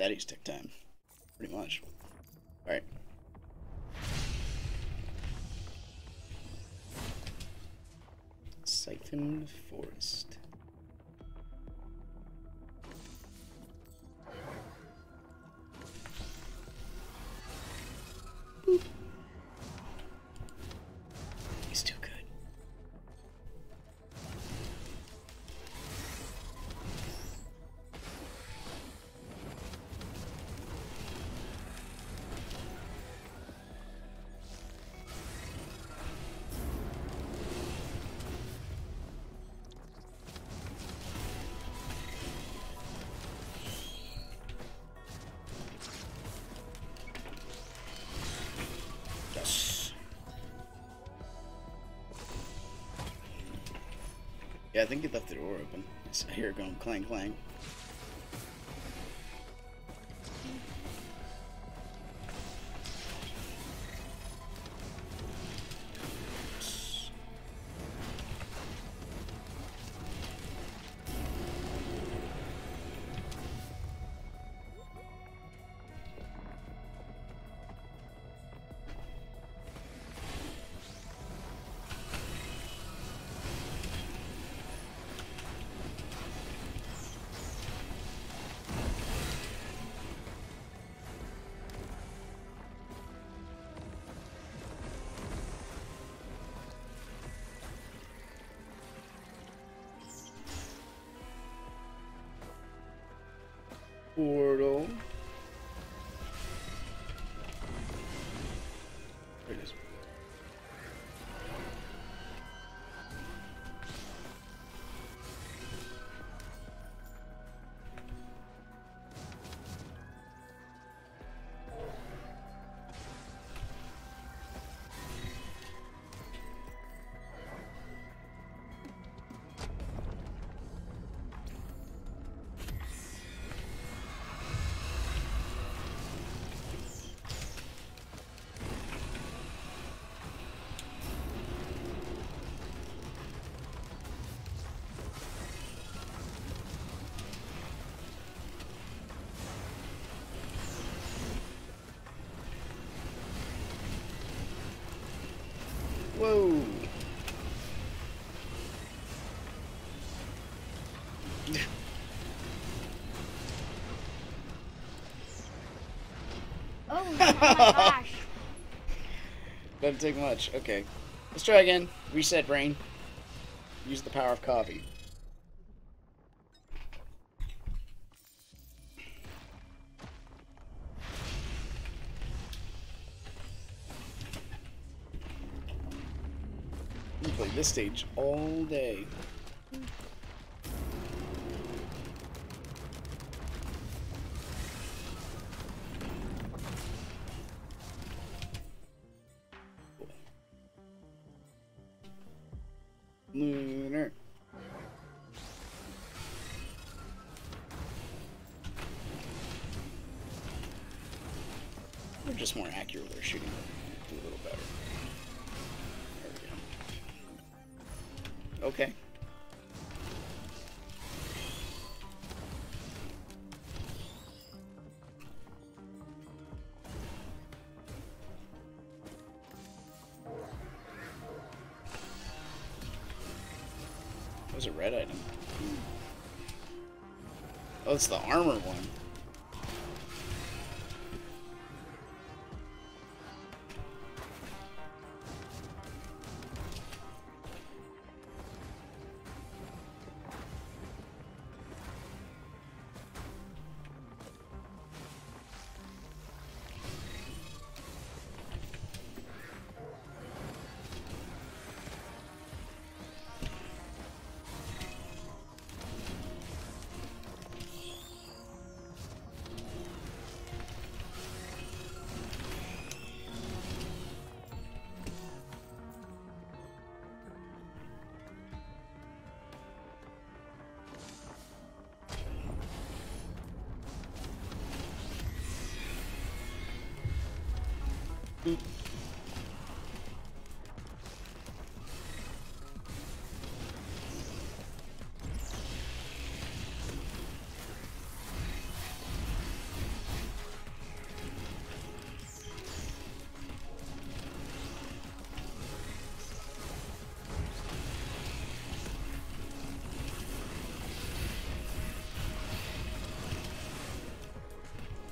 Static stick time. Pretty much. Alright. Siphon Forest. Yeah, I think he left the door open. I hear it going clang clang. Portal. Whoa. Oh my gosh. Doesn't take much. Okay. Let's try again. Reset brain. Use the power of coffee. We play this stage all day. Lunar. It's the armor one.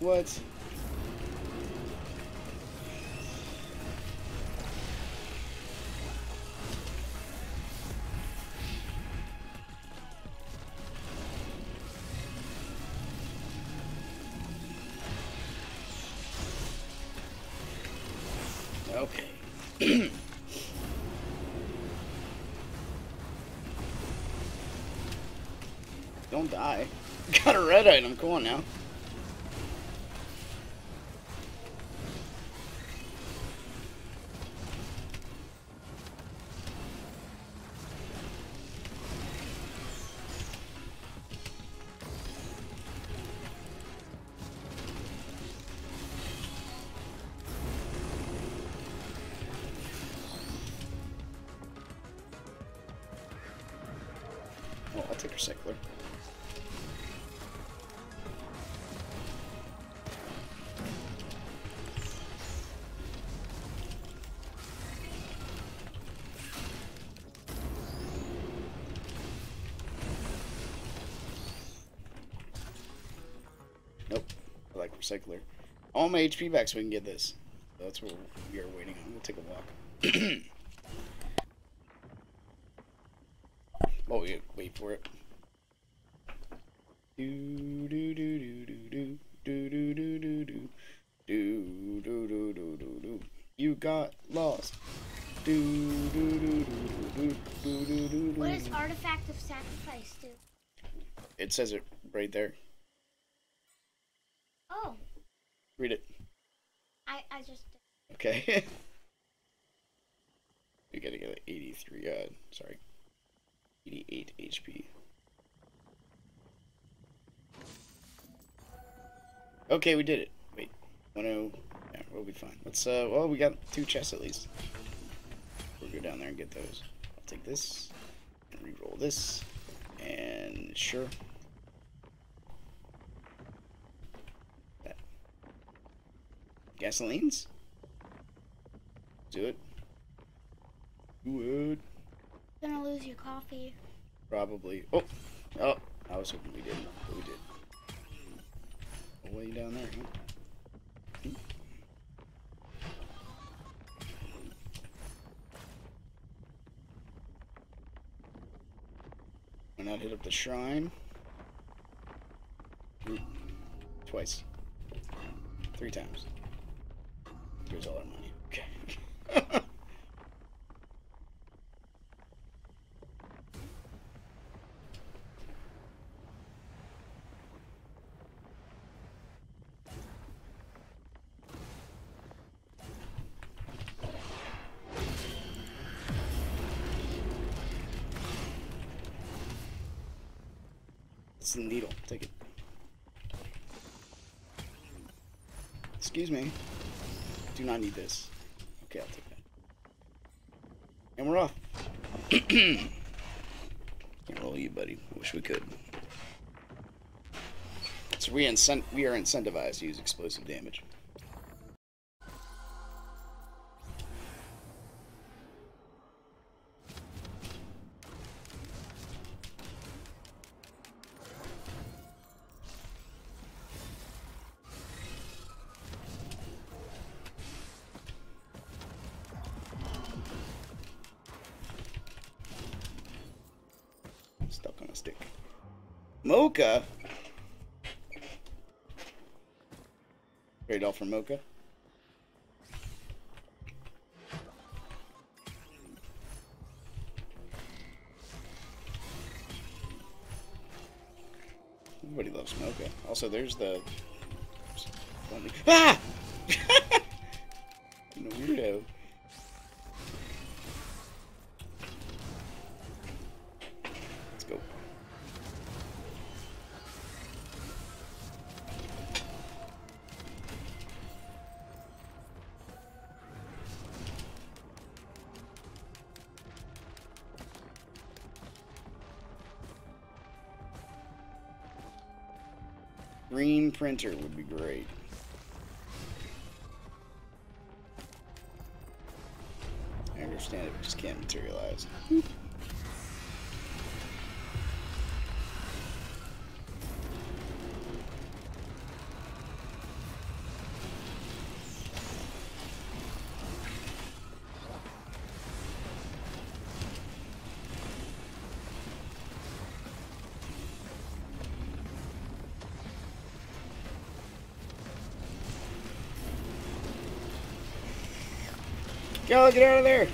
What? Okay. Don't die. Got a red item. Come on now. Recycler. Nope. I like recycler. All my HP back so we can get this. That's what we are waiting on. We'll take a walk. Oh, we wait for it. Says it right there. Oh, Read it. I I just Okay. we gotta get 83. Uh, sorry. 88 HP. Okay, we did it. Wait. Oh no. Yeah, we'll be fine. Let's, uh, well, we got two chests at least. We'll go down there and get those. I'll take this. And re-roll this. And sure. Gasolines? Do it. Do it. gonna lose your coffee. Probably. Oh, oh! I was hoping we didn't, but we did. Way down there. Huh? Why not hit up the shrine? Twice. Three times. Here's all our money. Okay. It's the needle. Take it. Excuse me. Do not need this. Okay, I'll take that. And we're off. Can't roll you, buddy. Wish we could. So we, we are incentivized to use explosive damage. For Mocha? Everybody loves Mocha. Also, there's the... Ah! Printer would be great. I understand it, just can't materialize. Go, get out of there!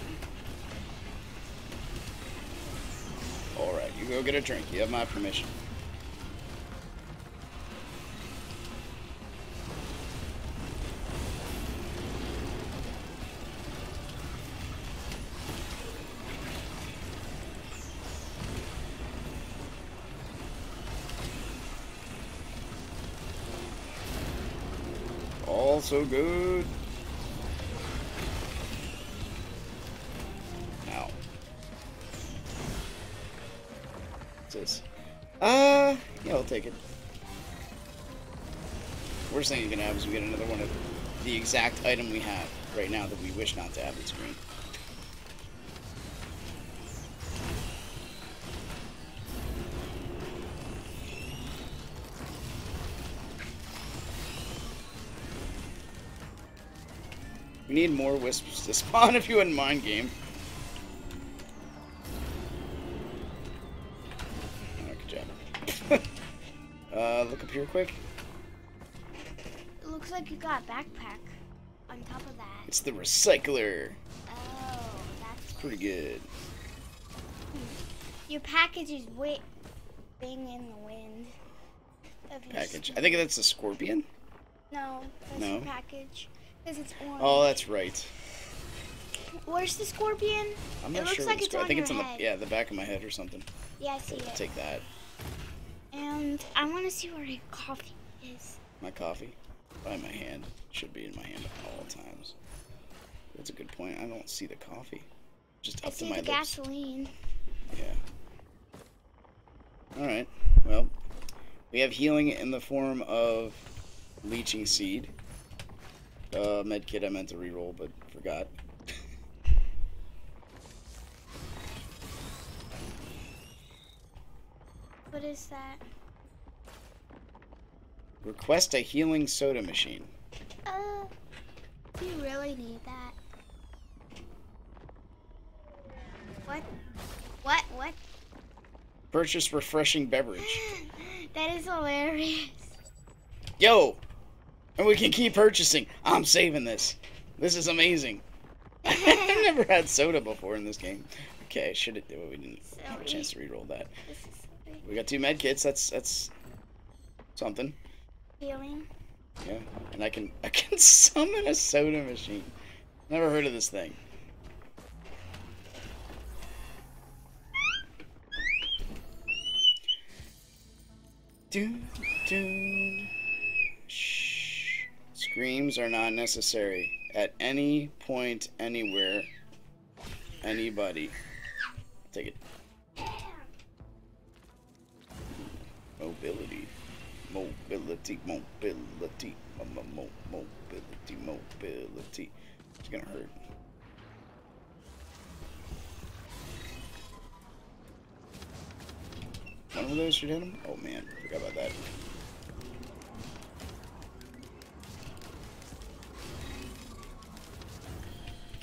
Alright, you go get a drink. You have my permission. So good. Take it. Worst thing you can have is we get another one of the exact item we have right now that we wish not to have on screen. We need more wisps to spawn if you wouldn't mind, game. Uh, look up here quick. It looks like you got a backpack on top of that. It's the recycler. Oh, that's Pretty good. your package is whipping in the wind. Package. I think that's a scorpion. No, that's No? your package. Because it's orange. Oh, that's right. Where's the scorpion? I'm It not looks sure. like. I think it's on the yeah the back of my head or something. Yeah, I see I'll it. take that. And I want to see where your coffee is. My coffee by my hand should be in my hand at all times. That's a good point. I don't see the coffee. Just I up to my the lips. gasoline. Yeah. All right. Well, we have healing in the form of leeching seed. Uh, med kit I meant to reroll, but forgot. What is that? Request a healing soda machine. Uh, do you really need that? What? What? What? Purchase refreshing beverage. that is hilarious. Yo! And we can keep purchasing. I'm saving this. This is amazing. I've never had soda before in this game. Okay, I should it do it? We didn't have a chance to re-roll that. This is something. We got two med kits. That's that's something. Healing. Yeah, and I can I can summon a soda machine. Never heard of this thing. Dun, dun. Shh. Screams are not necessary at any point, anywhere, anybody. Take it. Mobility. Mobility, mobility, mo- mo- mo- mobility, mobility. It's gonna hurt. One of those should hit him? Oh man, forgot about that.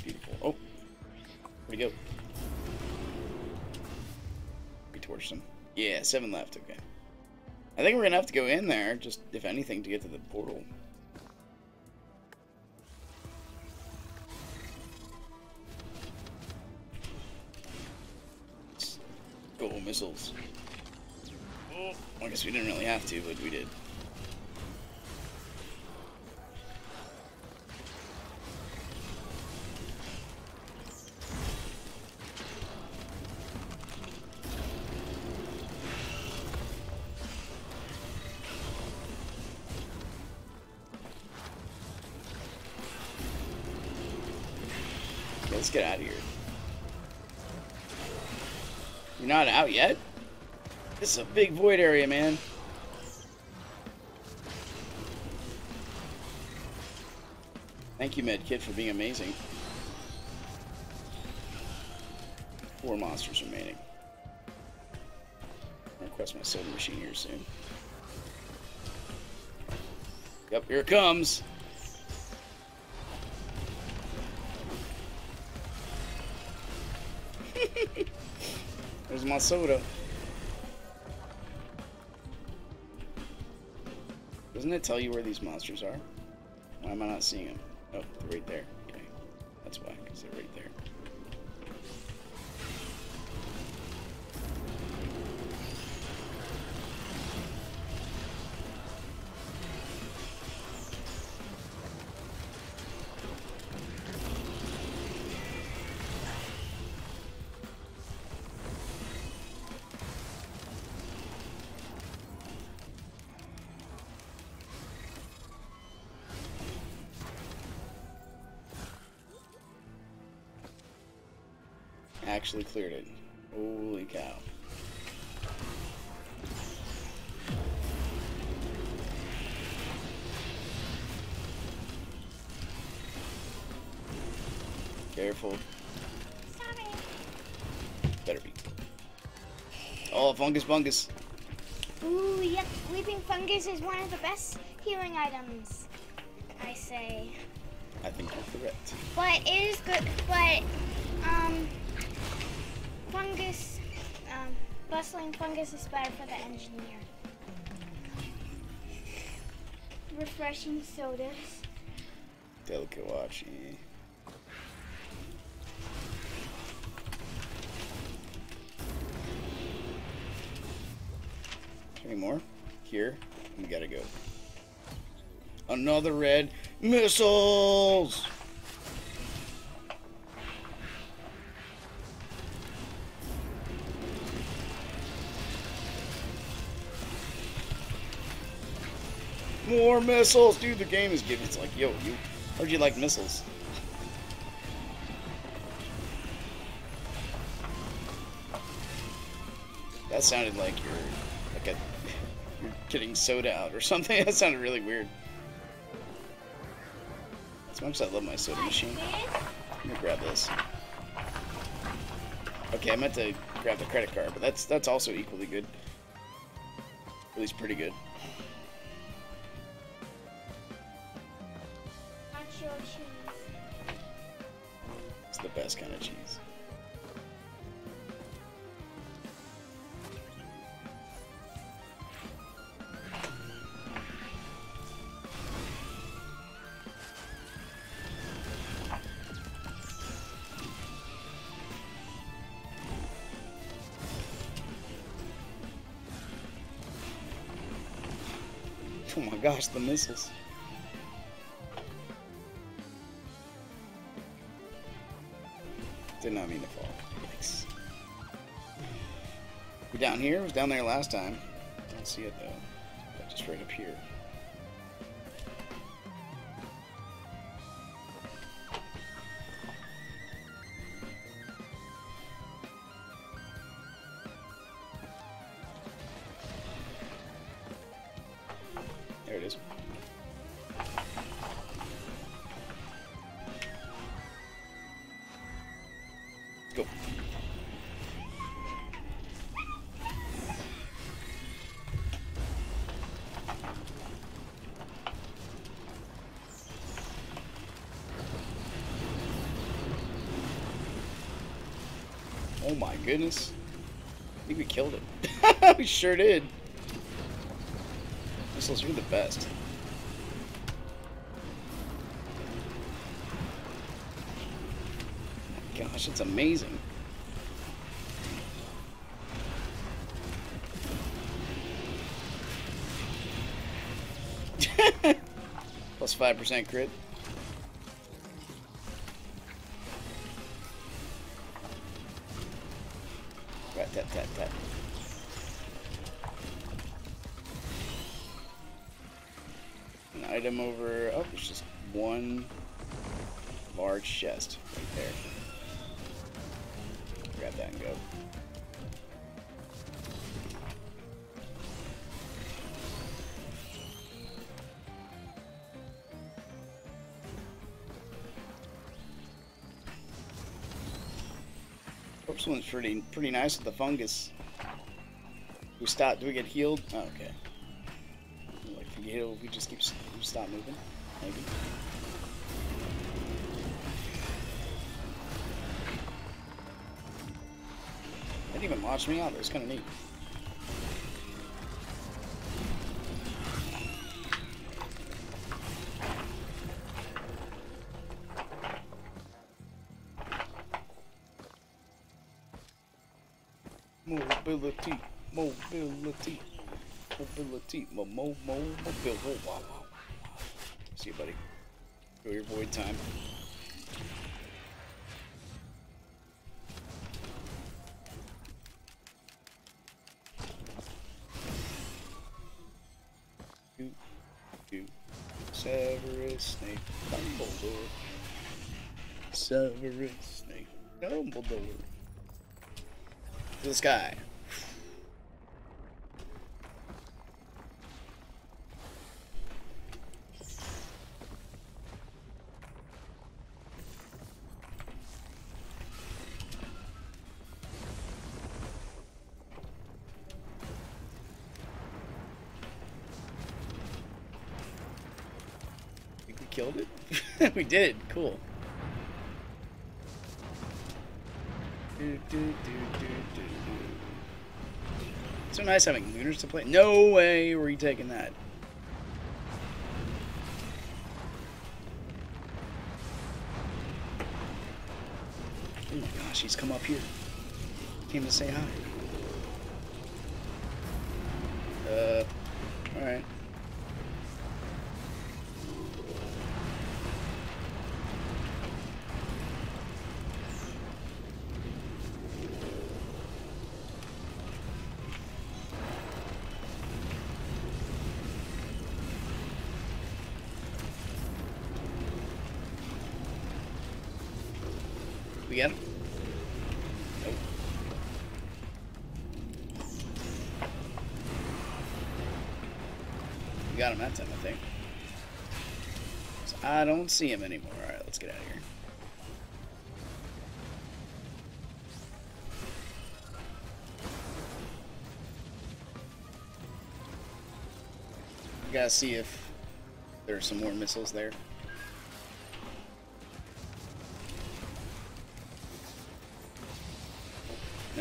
Beautiful. Oh, where'd he go? We torched him. Yeah, seven left, okay. I think we're gonna have to go in there, just if anything, to get to the portal. Go missiles. I guess we didn't really have to, but we did. Let's get out of here. You're not out yet? This is a big void area, man. Thank you, Medkit, for being amazing. Four monsters remaining. I'll request my soda machine here soon. Yep, here it comes. My soda. Doesn't it tell you where these monsters are? Why am I not seeing them? Oh, right there. Actually cleared it. Holy cow. Careful. Sorry. Better be. Oh, fungus bungus. Ooh, yep. Weeping fungus is one of the best healing items. I say. I think you're correct. But it is good. But fungus, um, bustling fungus is better for the engineer. Refreshing sodas. Delicawachi. Any more? Here. We gotta go. Another red missiles! More missiles! Dude, the game is giving. It's like, yo, you heard you like missiles. That sounded like you're like a you're getting soda out or something. That sounded really weird. As much as I love my soda machine, I'm gonna grab this. Okay, I meant to grab the credit card, but that's that's also equally good. At least pretty good. Cheese. It's the best kind of cheese. Oh my gosh, the missiles. Here? It was down there last time. I don't see it though. Just right up here. Oh my goodness. I think we killed it. we sure did. Missiles, you're the best. Gosh, it's amazing. Plus 5% crit. One's pretty pretty nice with the fungus. We stop. Do we get healed? Oh, okay. Like if we we just keep we stop moving. Maybe. That didn't even launch me out. It was kind of neat. Mobility, mobility, mobility, mo mo mo mobility. Wow, wow. See you, buddy. Go your void time. Do, do. Severus Snape, Dumbledore. Severus Snape, Dumbledore. To the sky. We killed it? we did. Cool. Do, do, do. So nice having looters to play. No way were you taking that. Oh my gosh, he's come up here. Came to say hi. We got him? Nope. We got him that time, I think. So I don't see him anymore. Alright, let's get out of here. Gotta see if there's some more missiles there.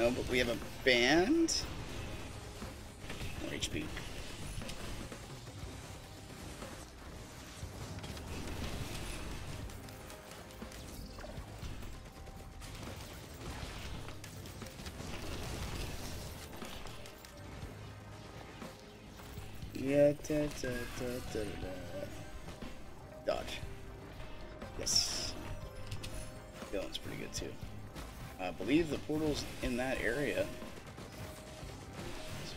No, but we have a band. More HP. Yeah, da, da, da, Believe the portal's in that area. So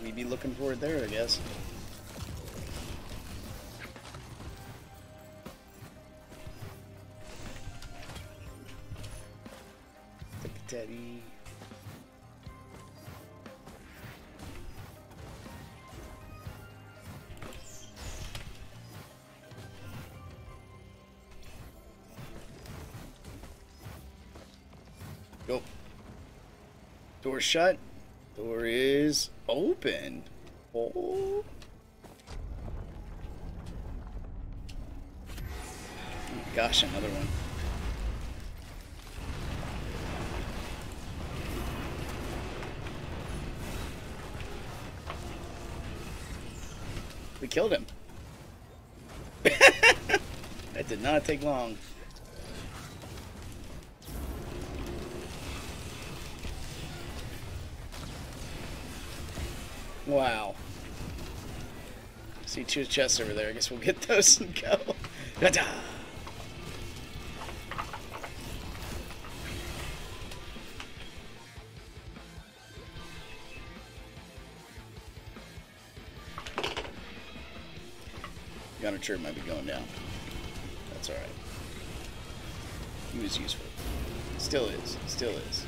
we- we'd be looking for it there, I guess. Teddy. Go. Door shut. Door is open. Oh. Gosh, another one. We killed him. that did not take long. Wow. See two chests over there. I guess we'll get those and go. Ta-da! Gunner might be going down. That's alright. He was useful. Still is. Still is.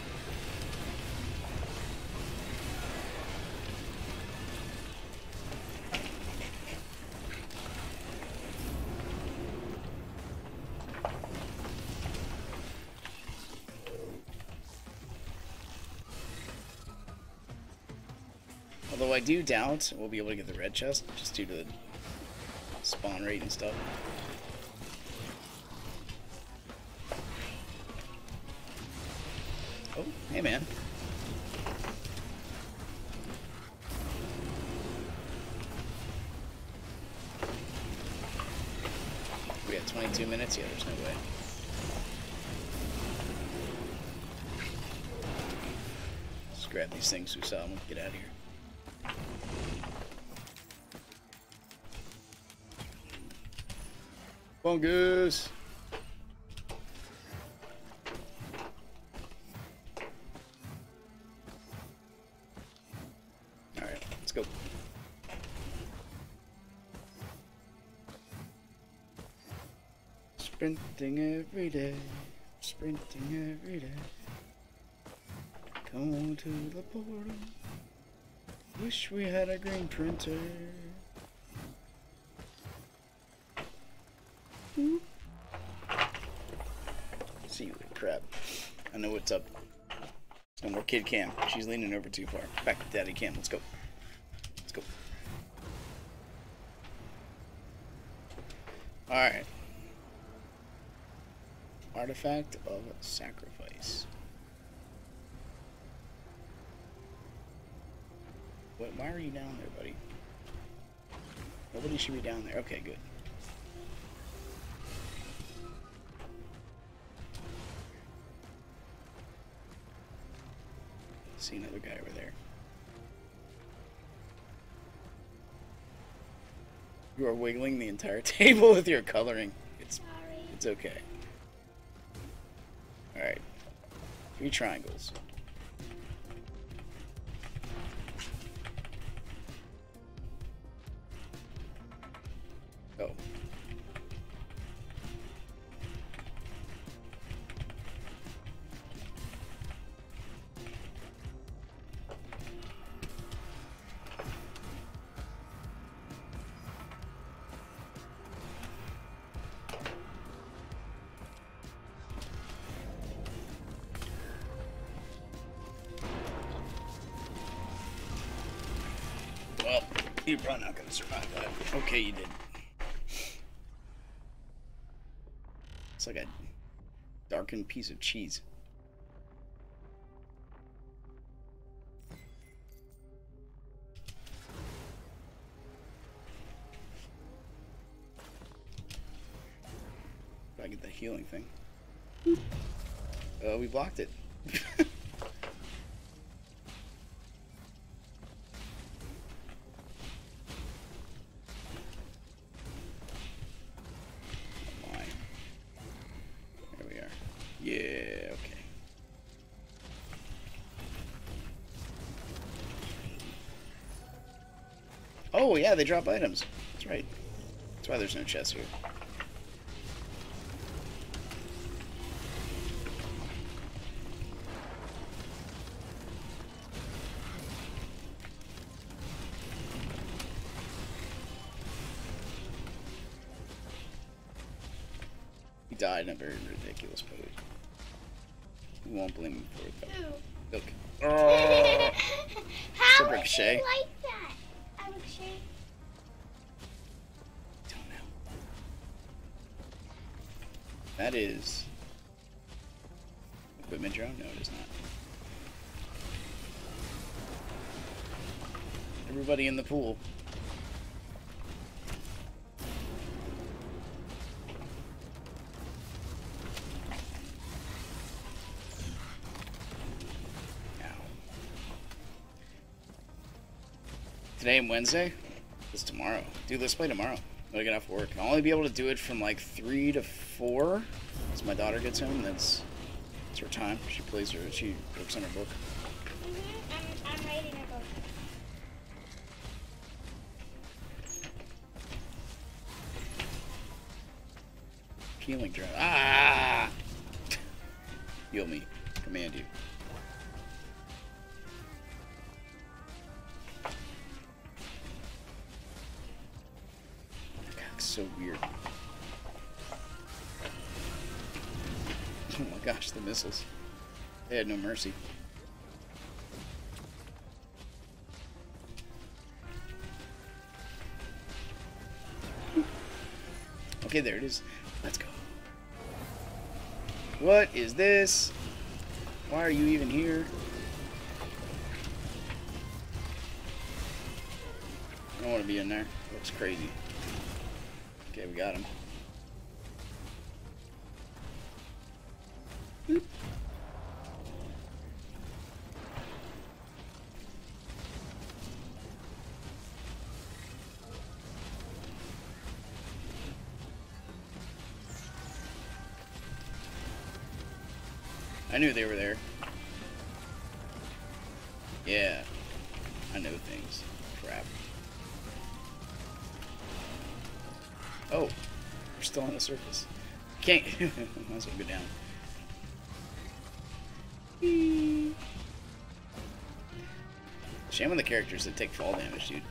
Although I do doubt we'll be able to get the red chest, just due to the spawn rate and stuff. Oh, hey man. We got 22 minutes? Yeah, there's no way. grab these things we saw and get out of here. Fungus! Alright, let's go. Sprinting every day, sprinting every day. Going to the portal. Wish we had a green printer. Hmm. See you, crap. I know up. No more kid cam. She's leaning over too far. Back to daddy cam. Let's go. Let's go. Alright. Artifact of sacrifice. What, why are you down there, buddy? Nobody should be down there. Okay, good. See another guy over there. You are wiggling the entire table with your coloring. It's Sorry. it's okay. Alright. Three triangles. Survive that. Okay, you did. It's like a darkened piece of cheese. I get the healing thing. Uh, we blocked it. yeah, they drop items. That's right. That's why there's no chest here. He died in a very ridiculous pose. We won't blame him for it, though. Look. Oh, How ricochet. like That is equipment drone. No, it is not. Everybody in the pool. Ow. Today and Wednesday? It's tomorrow. Dude, let's play tomorrow. Get off work. I'll only be able to do it from like 3 to 4. As my daughter gets home, that's, that's her time. She plays her, she works on her book. Mm-hmm. I'm, I'm a book. Healing drone. Ah! Heal me. Command you. Missiles. They had no mercy. Okay, there it is. Let's go. What is this? Why are you even here? I don't want to be in there. Looks crazy. Okay, we got him. Knew they were there. Yeah. I know things. Crap. Oh. We're still on the surface. Can't. Might as well go down. Shame on the characters that take fall damage, dude.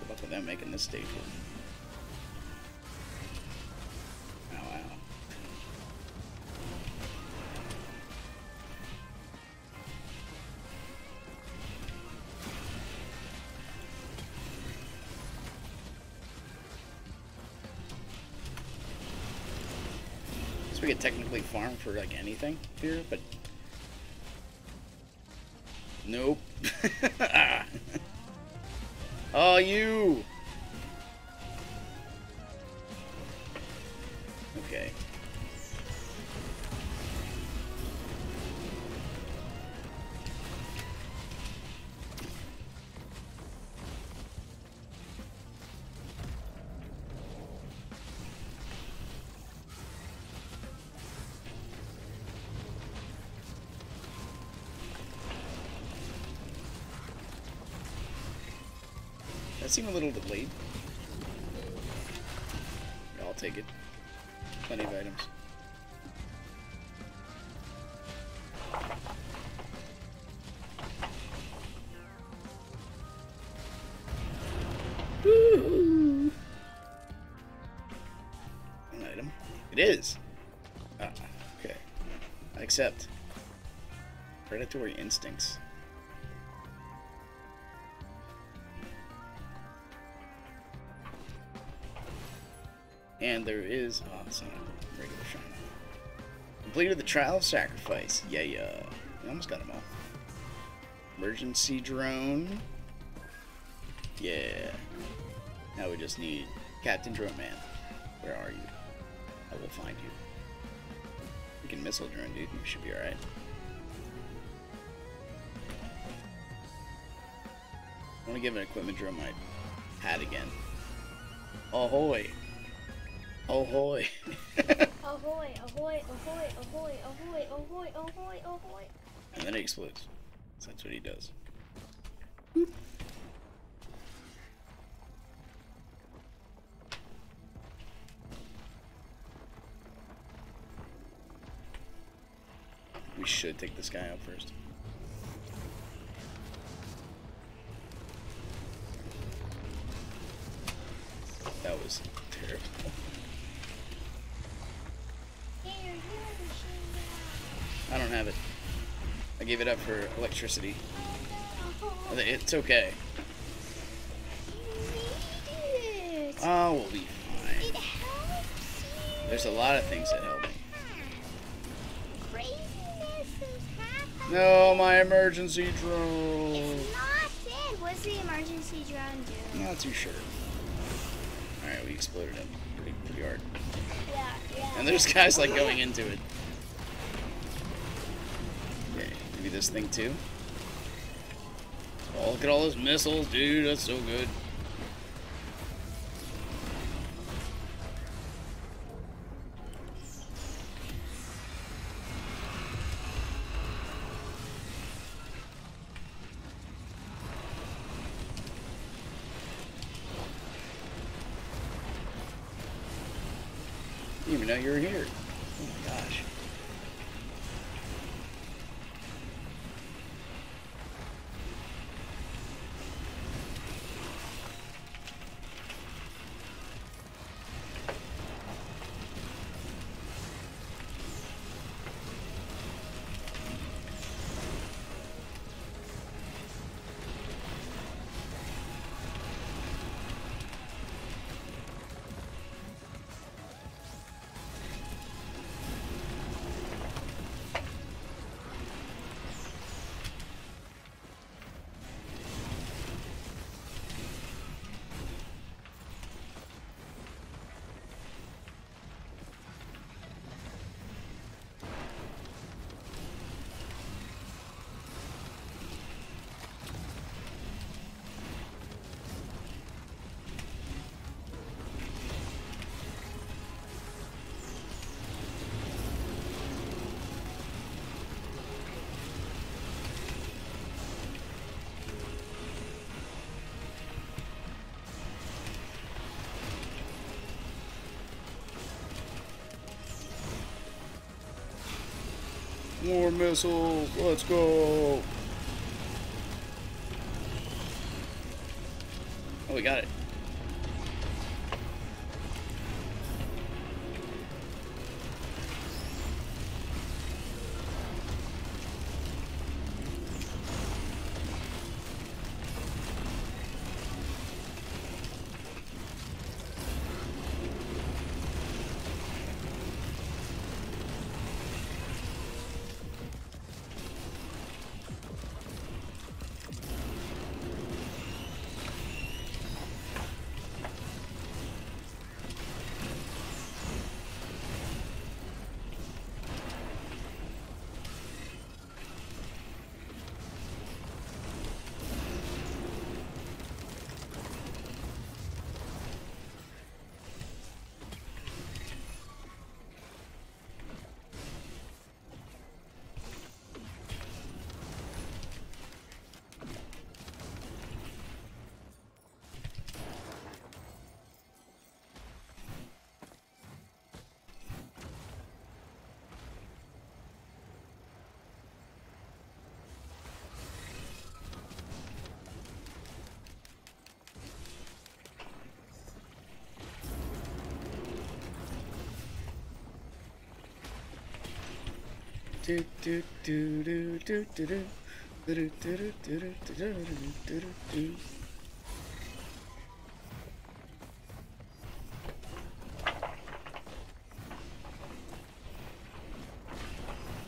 Good luck with them making this stage. Could technically farm for like anything here, but nope. oh, you. That seemed a little delayed. Yeah, I'll take it. Plenty of items. An item. It is. Ah, okay. I accept. Predatory instincts. And there is. Oh, regular shine. Completed the trial of sacrifice. Yeah, yeah. Almost got them all. Emergency drone. Yeah. Now we just need Captain Drone Man. Where are you? I will find you. We can missile drone, dude. We should be alright. I want to give an equipment drone my hat again. Ahoy! Ahoy! Ahoy, ahoy, ahoy, ahoy, ahoy, ahoy, ahoy, ahoy. and then it explodes. So that's what he does. We should take this guy out first. That was terrible. Here, here, machine I don't have it. I gave it up for electricity. gun. I thi- It's okay. It. Oh, we'll be fine. It helps you. There's a lot of things that help me. Craziness is happening. No, my emergency drone. It's not dead. What's the emergency drone do? Not too sure. Alright, we exploded him pretty, pretty hard. Yeah, yeah. And there's guys like going into it. This thing too. Oh, look at all those missiles, dude. That's so good. More missiles. Let's go. Oh, we got it. Do do do do do do.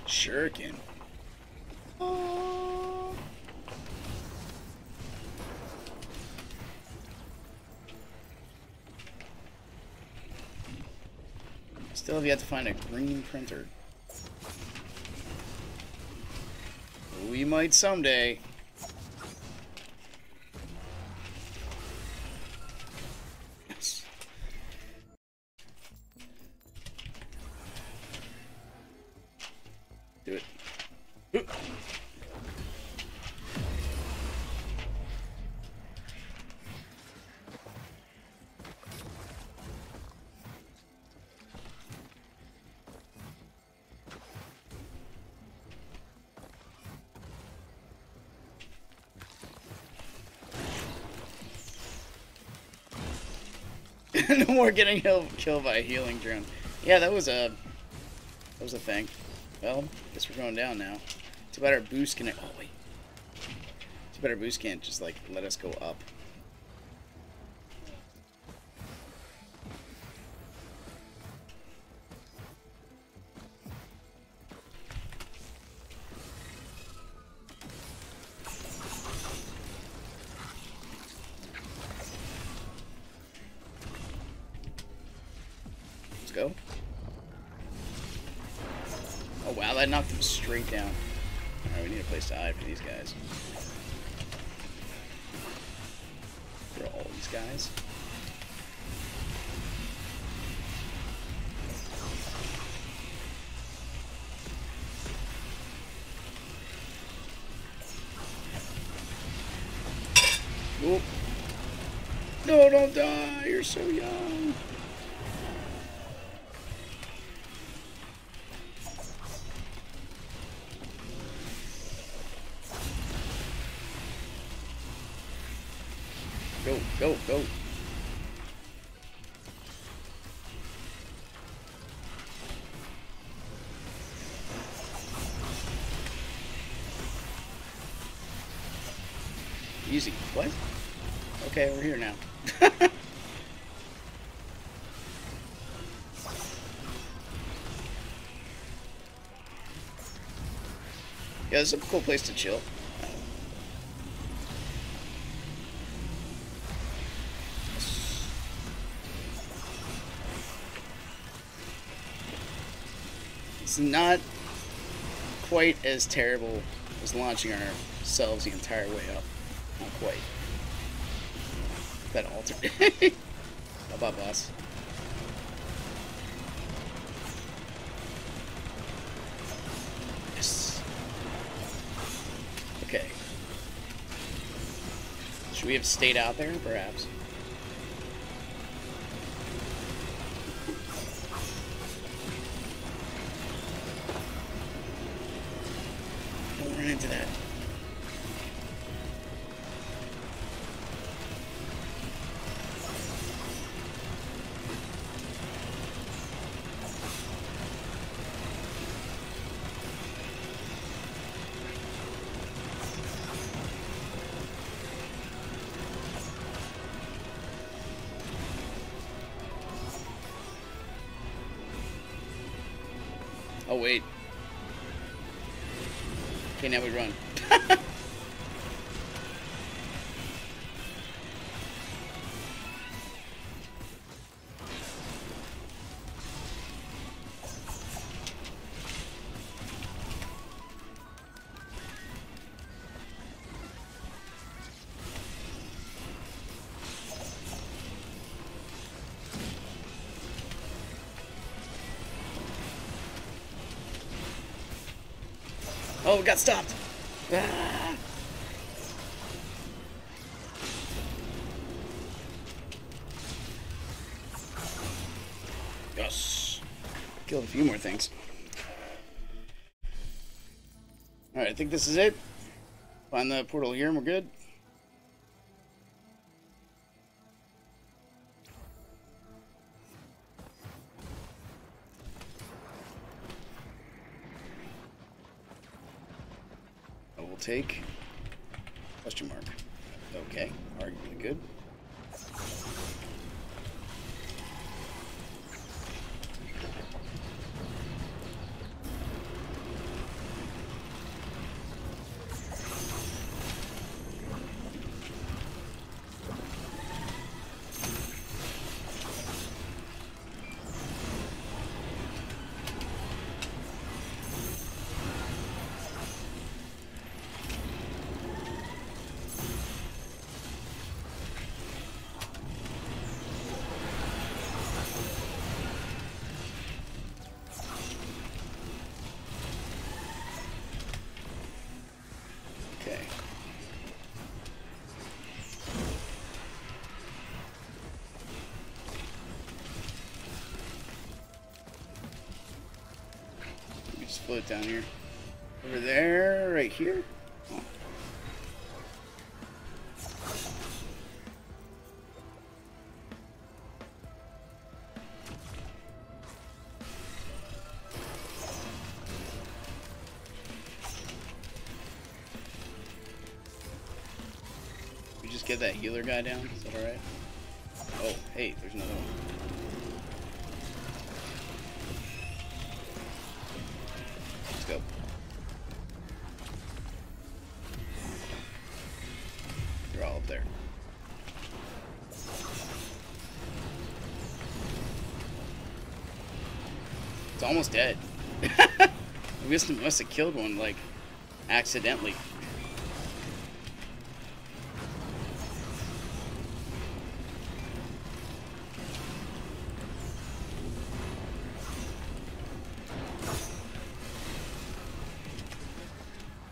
Shuriken. Still have yet to find a green printer. We might someday. Do it. no more getting killed by a healing drone. Yeah, that was a that was a thing. Well, guess we're going down now. Too bad our boost can. Oh wait. Too bad our boost can't just like let us go up. Don't die. You're so young. Go, go, go. Easy. What? Okay, we're here now. Yeah, it's a cool place to chill. It's not quite as terrible as launching ourselves the entire way up. Not quite. That altered. How about boss? Yes. Okay. Should we have stayed out there, perhaps? Wait. Okay, now we run. We got stopped. Ah. Yes. Killed a few more things. Alright, I think this is it. Find the portal here and we're good. Take Down here. Over there, right here. We just get that healer guy down. Is that alright? Oh, hey, there's another one. They're up there. It's almost dead. we must must have killed one, like, accidentally.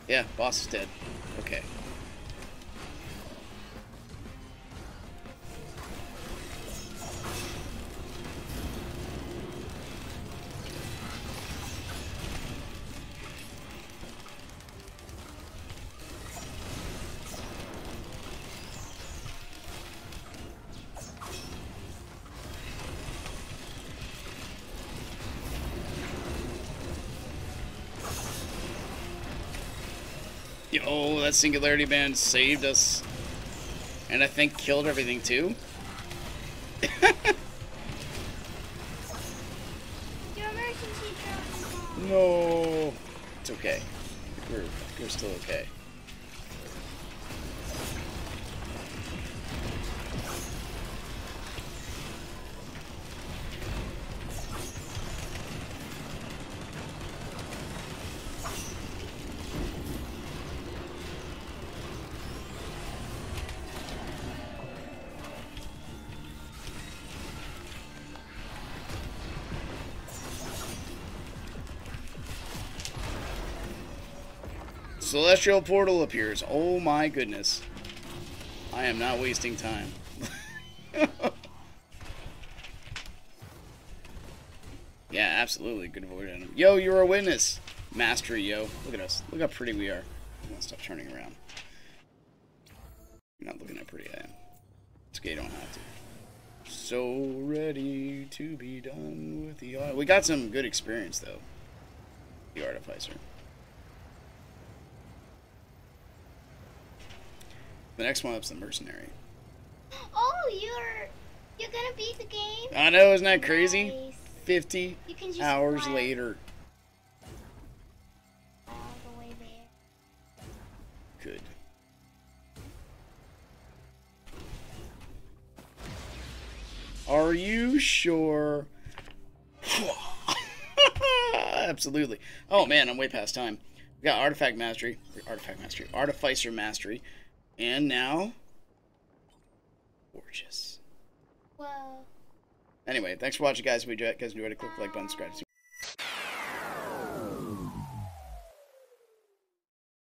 Yeah, boss is dead. That singularity band saved us. And I think killed everything too. Your emergency drone. No. It's okay. We're, we're still okay. Celestial portal appears. Oh my goodness. I am not wasting time. yeah, absolutely. Good avoid him. Yo, you're a witness. Mastery, yo. Look at us. Look how pretty we are. on, stop turning around. You're not looking at pretty I am. It's okay, you don't have to. So ready to be done with the art. We got some good experience though. The artificer. The next one up's the mercenary. Oh, you're you're gonna beat the game. I know, isn't that crazy? Nice. 50 You can just hours fly later. all the way there. Good. Are you sure? Absolutely. Oh man, I'm way past time. We got artifact mastery, artifact mastery, artificer mastery, and now gorgeous. Whoa. Anyway, thanks for watching, guys. If you guys enjoyed it, click the like button, subscribe.